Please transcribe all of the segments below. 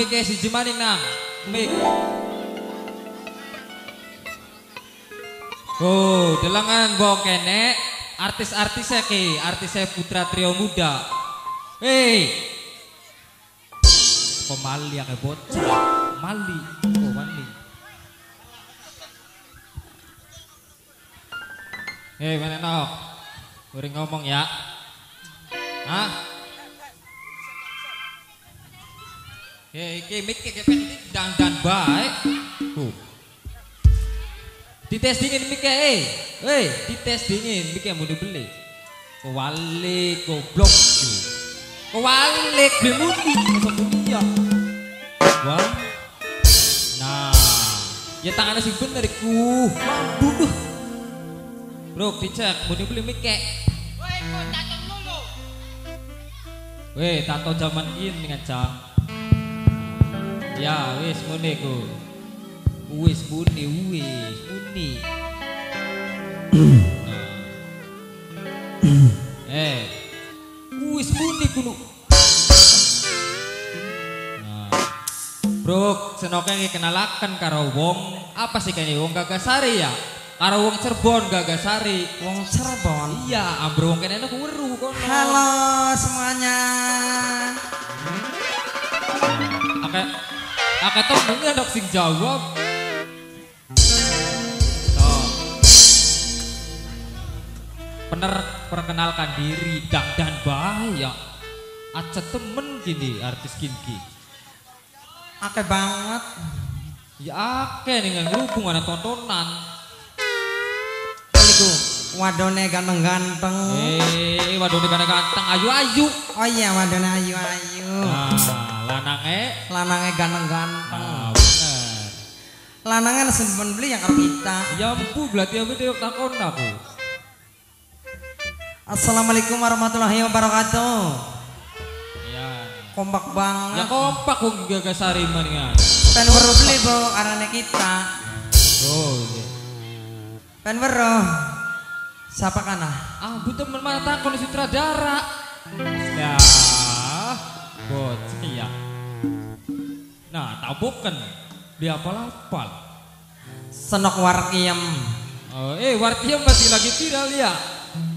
keke siji maning nang. Mik. Oh, delangan bong kene artis-artis ki, artis Putra Trio Muda. Hei. Pemali yang bocah. Mali. Oh, mali. Hei, mana nok? Uring ngomong ya. Hah? Hei, iki iki dan dan baik. Tuh. Dites dingin mik eh. Hei, dites dingin mik yang mau dibeli. Kewalik goblok cu. Kewalik beli mundi masuk kuliah. Wah. Nah, ya tangannya sih bener iku. Tuh. Bro, dicek, mau dibeli mik Weh, tato zaman ini cang. Ya, wis mune ku. Wis muni, wis muni. eh. Wis muni kuno. Nah. Bro, senoke iki kenalaken karo wong apa sih kene wong Gagasari ya? Karo wong Cirebon Gagasari. Wong Cirebon. Iya, ambro wong kene ku weru kono. Halo semuanya. Oke temennya dok sing jawab. Toh. Bener perkenalkan diri dak dan bahaya. Aja temen gini artis kinki. Oke banget. Ya akeh nih nggak hubungan tontonan. Iku wadone ganteng-ganteng. Eh, waduh nih ganteng ayu-ayu. Oh iya wadone ayu-ayu. Nah, lanange. Lanangnya ganteng-ganteng. Nah, bener. Lanangnya simpen beli yang karo kita. Ya ampu berarti aku dia takon aku. Assalamualaikum warahmatullahi wabarakatuh. Ya. Kompak Ya banget. kompak kok gagasari maningan. Pen weruh beli bu karena kita. Oh, iya. Pen weruh. Siapa kana? Ah, bu temen mana takon sutradara. Ya, bocah ya. Nah, tabukan dia apal-apal. Senok warkiem. Oh, eh, Wartiem masih lagi viral ya.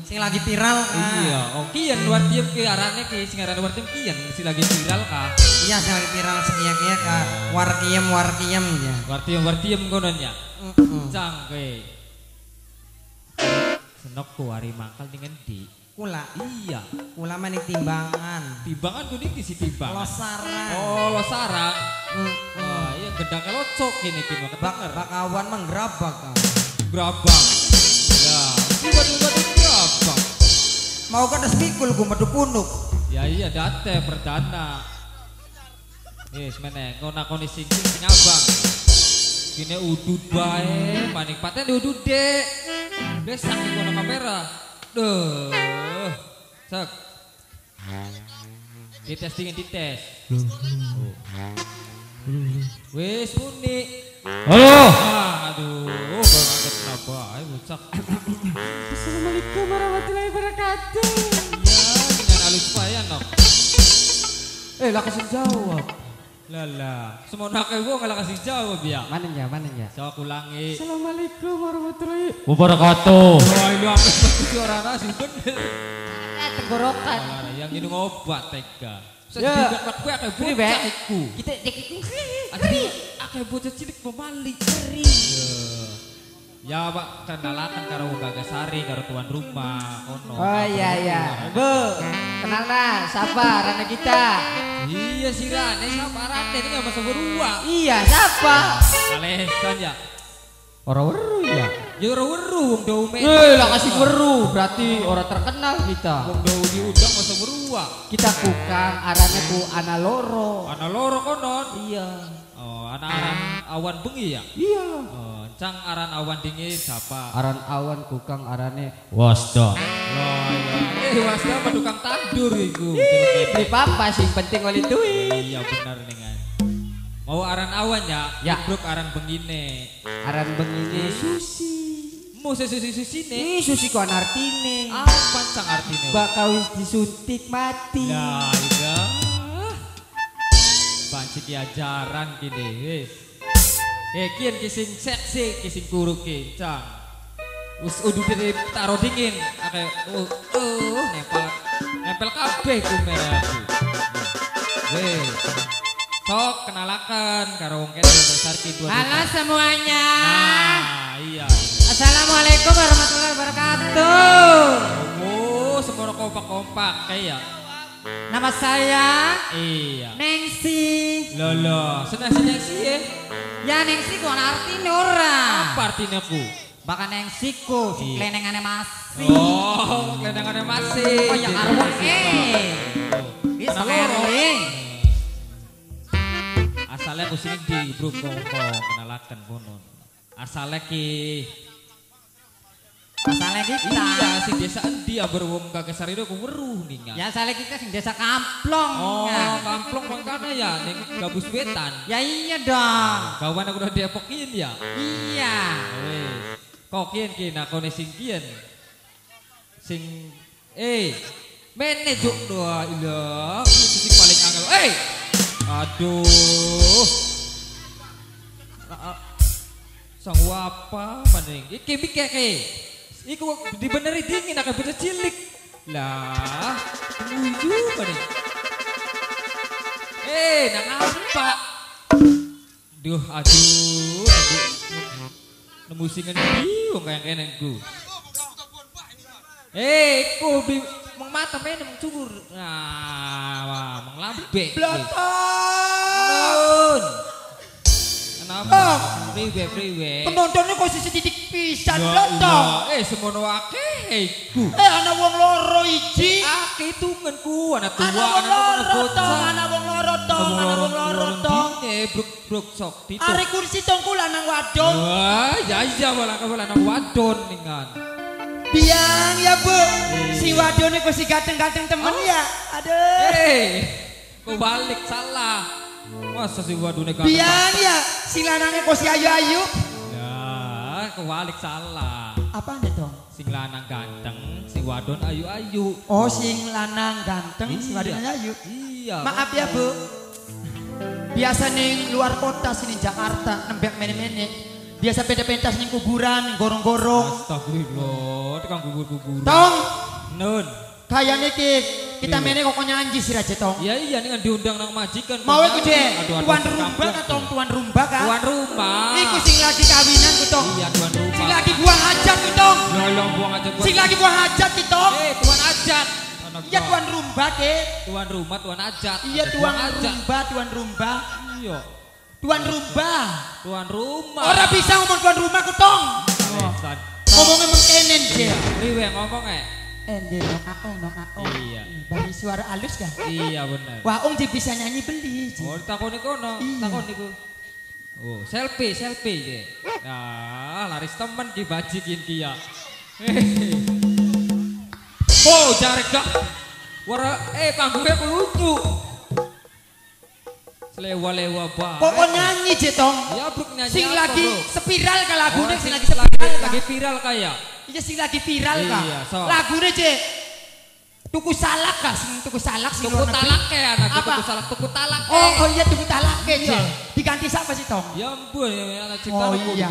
Sing lagi viral kan? Iya, oh kian Wartiem ke arahnya ke sing arahnya Wartiem kian masih lagi viral kah? Iya sing lagi viral sekia kia kak. Warkiem warkiem ya. Wartiem Wartiem kononnya. Mm-mm. Cangke. Senok ku hari mangkal dengan di. Kula, Iya, kula maning timbangan. timbangan kuning di si timbang. Losaran. Oh, lo sarang. Mm-mm. Wah, iya gedangnya locok ini mah Bak bakawan menggerabak. Gerabang. Ya, buat buat gerabang. Mau kan spikul gua madu punuk. Ya iya date perdana. Yes, meneh ngono koni sing sing abang. Kini udut bae, maning paten udut dek. Besak iki ngono kamera. Duh. Sek. Dites dingin dites. Wes muni. Halo. Ah, aduh, baru angkat kenapa? Ayo bocah. Assalamualaikum warahmatullahi wabarakatuh. Ya, dengan alus paya nok. Eh, lah kasih jawab. Lala, semua nak gue nggak kasih jawab ya. Mana ya, mana ya? Saya ulangi. Assalamualaikum warahmatullahi wabarakatuh. Wah, ini apa sih orang nasi bener. Tenggorokan. Alah, yang ini ngobat tega. Saya Ya. gue Be. bocah iku. Kita dekiku. Aduh, akan bocah cilik pemali. Ya. Ya, Pak, kendalakan karo Gagasari, karo tuan rumah, kono. Oh iya iya. Bu, kenal nah, siapa Rana kita? Iya sih Rane, sama Rane ini nggak masuk berua. Iya, siapa? Alesan ya. Orang weru ya. Ya weru wong daume. Eh, lah kasih weru, berarti orang terkenal kita. Wong dau diundang masa berua. Kita kukang arane ku ana loro. Ana loro konon. Iya. Oh, ana aran awan bengi ya. Iya. Oh, cang aran awan dingin siapa? Aran awan kukang arane wasda. Loh, iya. Eh, wasda apa tukang tandur iku. Beli papa sih, penting oleh duit. Iya benar nih kan. Mau aran awan ya? Ya. Bruk aran bengine. Aran bengine susi. Mau susi-susi nih. Ini susi kon artine. Apa cang artinya? Bakal wis disuntik mati. Ya, iya. Panci kasih ki ajaran kini wis. Eh kian kising seksi kising kuru ki cang. Us udah dari taro dingin. Oke, uh, uh, nempel nempel kabeh ku merahku. Wes. Sok kenalakan karo wong kene besar ki dua. Halo semuanya. Nah, iya. Assalamualaikum warahmatullahi wabarakatuh. Oh, semua kompak-kompak kayak. Nama saya Iya. Nengsi. Lolo, senang-senang sih ya. Ya Nengsi ku artine ora. Apa artinya ku? Bakal Nengsiku Iya. sing klenengane masih. Oh, kelendangannya masih. Oh ya karo eh. Wis loro. Asalnya aku sini di bro kongko kenalakan kono. Asalnya ki Masalah kita. iya sing desa endi ambar wong kagak sarido aku weruh nih nggak. Ya salah kita sing desa Kamplong. Oh, Ya. kamplong mangkana ya ning gabus wetan. Ya iya dong. Kawan aku udah Depokin ya. Iya. Wes. Kok aku nih sing kian. Sing eh mene juk doa ilah itu sing paling angel. Eh. Aduh. Sang apa maning? Iki bikeke. Iku dibeneri dingin akan beda cilik. Lah, uyu maning. Eh, nang apa? Duh, aduh, nemu, nemu singan biung kayak kenen ku. Eh, ku bi mong mata men mong cubur. Nah, wah, mong lambe. Nun. Kenapa? Priwe, priwe. Penontonnya kok sisi titik pisan lontong. iya. Eh, semono akeh ku. Eh ana wong loro iki. Akeh hitunganku, anak tua, Ana wong loro bocah. ana wong loro tong, ana wong loro tong. Eh, bruk bruk sok titu. Are kursi tong kula nang wadon. Wah, ya iya malah kamu anak wadon ningan. Biang ya Bu. Si wadone kok si ganteng-ganteng temen ya. Aduh. Eh, kau balik salah. Masa si wadone ganteng? Biang ya si lanangnya kok si ayu-ayu. Ya, kau balik salah. Apa nih dong? Sing lanang ganteng, si wadon ayu-ayu. Oh sing lanang ganteng, si Iya. wadon ayu. Iya. Maaf ya Bu. Biasa ning luar kota sini Jakarta nembek mene-mene. Biasa pentas ning kuburan, gorong-gorong. Astagfirullah, tekan gugur-gugur. Tong, Nun. kayaknya ki kita Iya. mene kok nyanyi sih raja tong. Iya iya nih kan diundang nang majikan. Mau nyanyi. deh, tuan rumba kan tong tuan rumba kan? Tuan rumah. Iku sing lagi kawinan ku tong. Iya tuan rumah. Sing lagi buang hajat ku tong. Lolong buang aja buat. Sing lagi buang hajat tong. Eh tuan ajat. Anak Iya tuan rumba ke. Tuan rumah tuan ajat. Iya tuan rumba, tuan rumba. Iya. Tuan rumba. Tuan rumah. Ora bisa ngomong tuan rumah ku tong. Ngomongnya mengkenen dia. Riwe ngomong eh. Ende nong aong nong aong. Iya. Bagi suara halus dah. Iya benar. Wah, dia bisa nyanyi beli. Ji. Oh, takoni kono, Iya. takoni ku. Oh, selfie, selfie ye. Ya, laris temen ki bajikin ki ya. Oh, jarek dah. Wara eh panggungnya lucu. Selewa-lewa banget. Pokok nyanyi je tong. Ya, Bruk nyanyi Sing apa, lagi Bro? spiral ka lagune Oh, sing sing lagi spiral lagi viral kayak. Iya sing lagi viral ka. Iya, so. Lagune je. Tuku salak ka sing tuku salak sing Tuku talak ya anak Apa? tuku salah tuku talak. Oh, oh iya tuku talak ke. Iya. Diganti siapa sih tong? Ya ampun, ya anak cipta Oh iya.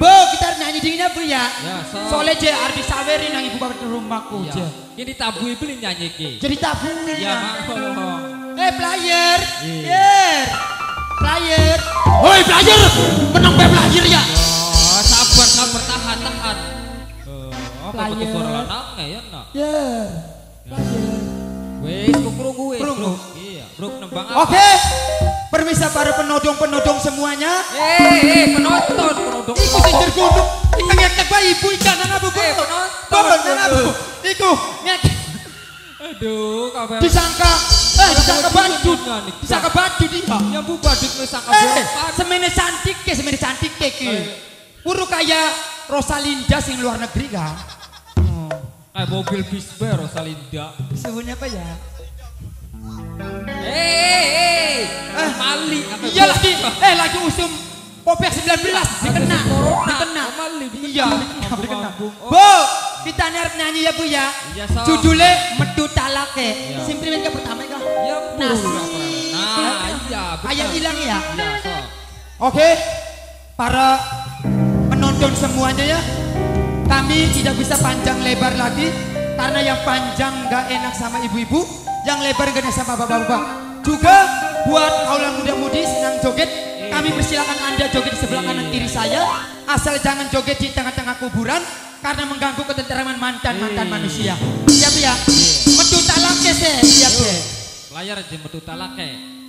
Bu, kita nyanyi dingin Bu ya. Ya, so. Soalnya je Ardi Saweri nang ibu bapak rumahku Iya. Ini tabui beli nyanyi ki. Jadi tabungin Ya, ya. mau. Eh player, Iya. player, player. Woi player, menang be player ya. Oh, sabar, sabar, tahan, tahan. Apa betul suara ya, nak? Ya, player. Wes, ku krungu wes, Krungu. Bro. Iya, bro, nembang apa? Oke, permisa para penodong-penodong semuanya. Eh, eh, penonton, penonton. Iku sing tergunduk, iku ngekek bayi ibu nang abu bu. Eh, penonton. Abu. Iku ngekek Aduh, kabar. disangka, eh disangka badut, Disangka badut dia. Ya bu badut wis sangka Eh, semene cantik ke, semene cantik ke. Eh. Uru kayak Rosalinda sing luar negeri kan. Kayak mobil bisber Rosalinda. Sebenarnya apa ya? Eh, eh. Mali. Iya lagi, eh lagi usum Popek 19 dikena. Oh, Mali, dikena. Iya, dikena. Bu, kita nyarep nyanyi ya Bu ya. Iya. Judulnya Medu Talake. Iya. Simplimen ke pertama kah? Ya, Nasi. pura-pura. Nah, iya, hilang ya. Iya. Oke, para penonton semuanya ya, kami tidak bisa panjang lebar lagi karena yang panjang nggak enak sama ibu-ibu, yang lebar nggak enak sama bapak-bapak. Juga buat kaulah muda-mudi senang joget, kami persilakan anda joget di sebelah kanan kiri saya, asal jangan joget di tengah-tengah kuburan karena mengganggu ketenteraman mantan-mantan manusia. Siap ya? Metu talake sih, siap ya. Layar aja metu talake.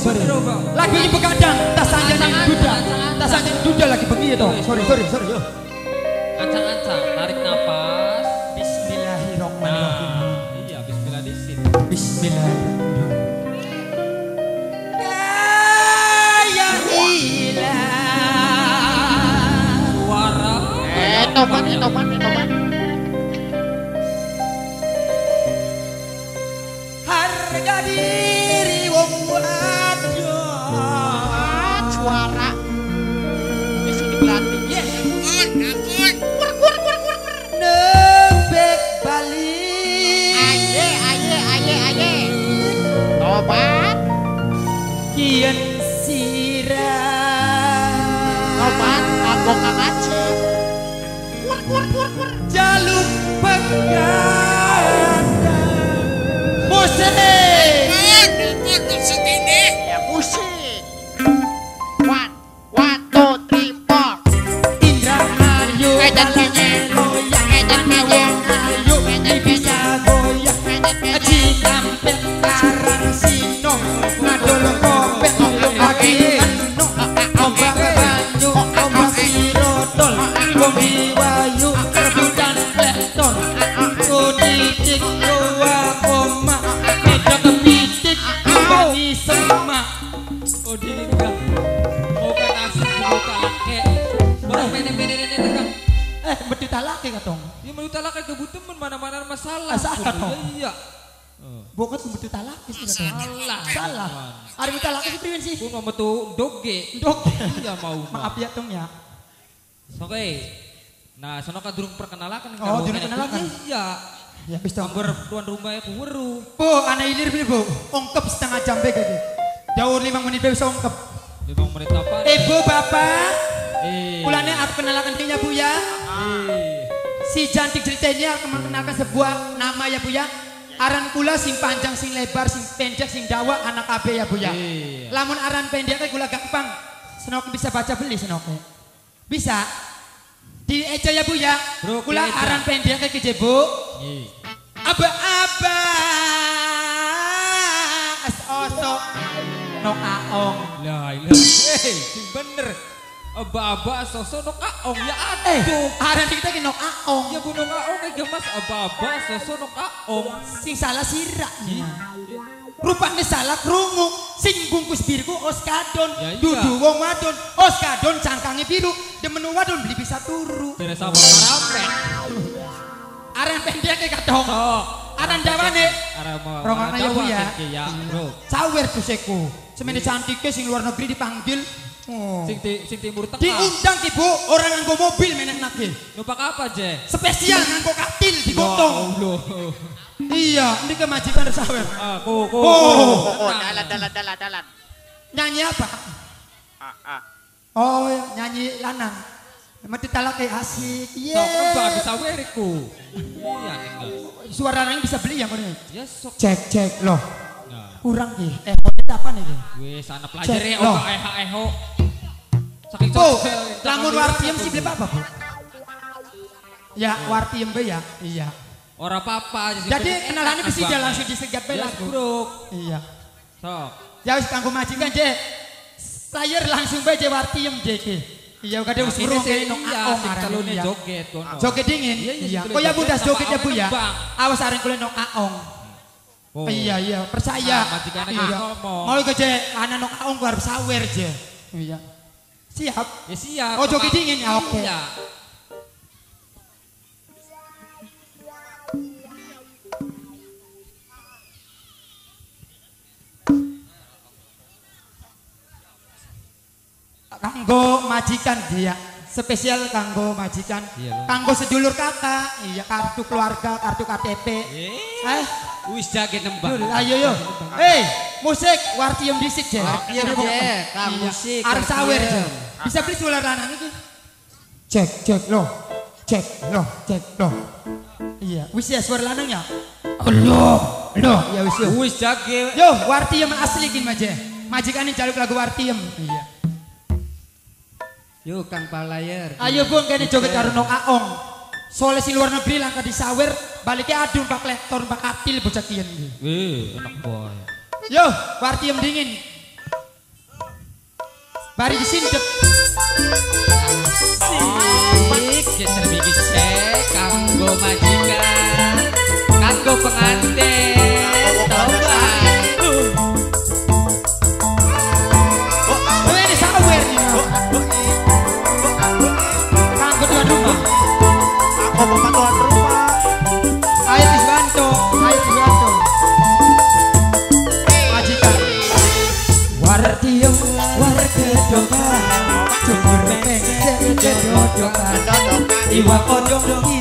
Sorry, ini begadang, tas Ancang-ancang, duda, tas nih duda lagi begitu. Sorry, sorry, sorry. Yo. Ancang-ancang, tarik napas. Bismillahirrahmanirrahim. Nah, iya, bismillah di sini. Bismillahirrahmanirrahim. Gaya hilang. Suara. Eh, topan, eh, topan, eh, topan. Você Iya mau. Maaf ya tong ya Oke. Nah, sono ka durung perkenalakan Oh, durung perkenalkan? Iya. Ya bis tong Amber tuan rumah ya weru. Bu, anak ilir beli bu Ongkep setengah jam bege ge Jauh lima menit bisa ongkep Lima menit apa? Ibu bapak Eh. Kulanya aku kenalkan kayaknya bu ya Eh. Si jantik cerita ini aku mengenalkan sebuah nama ya bu ya Aran kula sing panjang sing lebar sing pendek sing dawa anak AB ya bu ya Iya. Lamun aran pendek kula gampang Senoke bisa baca beli senoke Bisa. Di eja ya bu ya? Bro, Kula ke aran pendek kayak keje bu. Eh. Aba aba as oso no aong. Lah, ilah. Eh, sing bener. Aba-aba soso nok aong. Ya eh aduh. aran kita ki no aong. Ya bunuh aong. Kayak gemas aba-aba soso nok aong. sing salah sirak nih rupane salah krungu sing bungkus biru oskadon ya, dudu wong wadon. Oskadon cangkange biru demen wadon beli bisa turu. Beres apa? Rame arang pendeknya katong so, arang jawane arang ya iya bro. Cawer kuseku semene cantike sing luar negeri dipanggil. Oh. Sing, ti, sing timur tengah. Diundang ibu ora nganggo mobil meneh nake. Numpak apa je spesial nganggo katil digotong. Oh, iya ini kemajikan sawer Aku, aku. Oh. Oh, dalan, dalan, dalan, dalan. nyanyi apa Ah, ah. oh nyanyi lanang mati talak kayak asik Sok nembak yeah. bisa weriku. Iya, enggak. suara lanang bisa beli yang ini Ya sok. cek cek loh Nah, kurang ki eh kode apa nih ki wis ana pelajar ya oke eha eho. Saking bu cocok. lamun wartiem sih beli apa bu ya wartiem be ya iya Ora apa-apa. jadi kenalannya bisa dia langsung disegat be Ya, lagu bro. iya Sok. ya wis kanggo majikan je player langsung be je wartiem je ki iya kadang wis Akhirnya urung sih, kene iya, aong ya. joget kono. Joget dingin? Iya, iya, Iya. Oh ya joget budak sama joget ya bu ya. Awas areng kulen nok aong. Oh. Iya iya percaya. Ah, majikannya iya. gak ngomong. Mau ke je anak nok aong gua harus sawer je. Iya. Siap. Ya siap. Oh, joget dingin ya, oke. Iya. Kanggo majikan dia. Spesial kanggo majikan. Iya. Kanggo sedulur kakak. Iya, kartu keluarga, kartu KTP. Eh, Eh, wis jage nembak. Ayo yo. Hei, musik wartiem disik je. Wartiem, Je. Kang musik, Arep sawer je. Bisa beli suara lanang iki. Cek, cek loh. Cek loh, cek loh. Iya, wis ya suara lanangnya. Loh, loh, ya wis yo. Wis jage. Yo, wartiem asli kin maje. Majikan ini jaluk lagu wartiem. Iya. Yuk Kang Palayer. Ayo bung kene joget karo nok aong. Soalnya si luar negeri langkah disawer, baliknya adu pak lektor pak katil bocah kian. Eh, enak boy. Yo, wartiem dingin. Bari disindep. Sik, geser bigi cek kanggo majikan. Kanggo pengantin. Tobat. và con yêu đương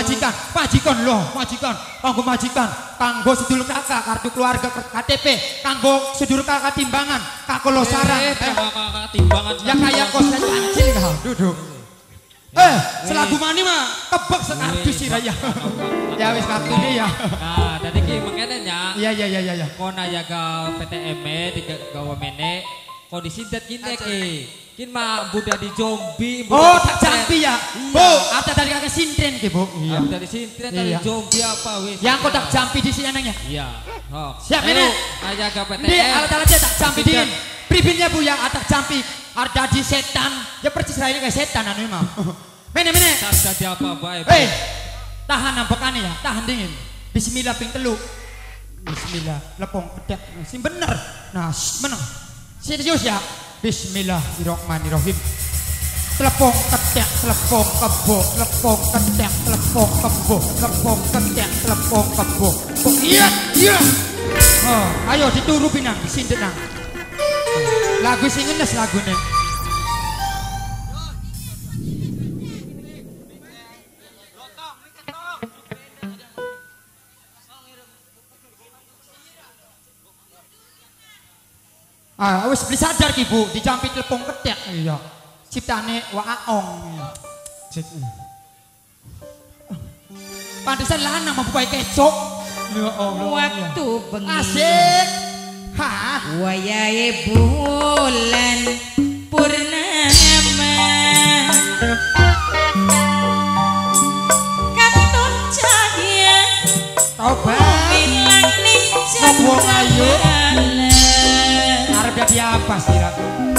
majikan, majikan loh, majikan, kanggo majikan, kanggo sedulur kakak, kartu keluarga, KTP, kanggo sedulur kakak timbangan, kakak lo sarang, Eh, eh, kakak timbangan. ya kayak kosan kancil kau, duduk. Eh, selagu mani mah kebak sekardus sih raya. ya wis waktu ini ya. Nah, tadi ki mengene nya. Iya iya iya iya. iya. Kona ya ga PTM di gawa mene. Kondisi dat kini ki. Kin mah budak di zombie. budak Oh, di tak jampi ya. Iya. Bu, ada dari kakak sintren ki, Bu. Iya. Dari sintren dari Iya. zombie apa wis. Yang kau tak jampi di sini anaknya. Iya. Oh. Siap, Ayo, Mene. Aja ga PTM. Di alat-alatnya tak jampi Sikat. dingin. Pribinnya Bu ya, atak jampi. Ada di setan. Ya percis ini kayak setan anu mah. Mene mene. Tas jadi apa bae. Eh, tahan nampakane ya, tahan dingin. Bismillah ping telu. Bismillah, lepong pedak. Sing bener. Nah, shh, meneng. Serius ya. Bismillahirrahmanirrahim. Telepon ketek, telepon kebo, telepon ketek, telepon kebo, telepon ketek, telepon kebo. Oh, iya, iya. Oh, ayo diturupi nang, sindenang. Lagu sing ngenes lagune. Ah, wis beli sadar ki Bu, dicampi telepon ketek. Iya. Ciptane Waong. Cip. Pantesan lanang mau buka kecok. Ya Allah. Waktu bengi. Asik. Hah. Wayahe bulan purnama. hadiah apa sih Ratu?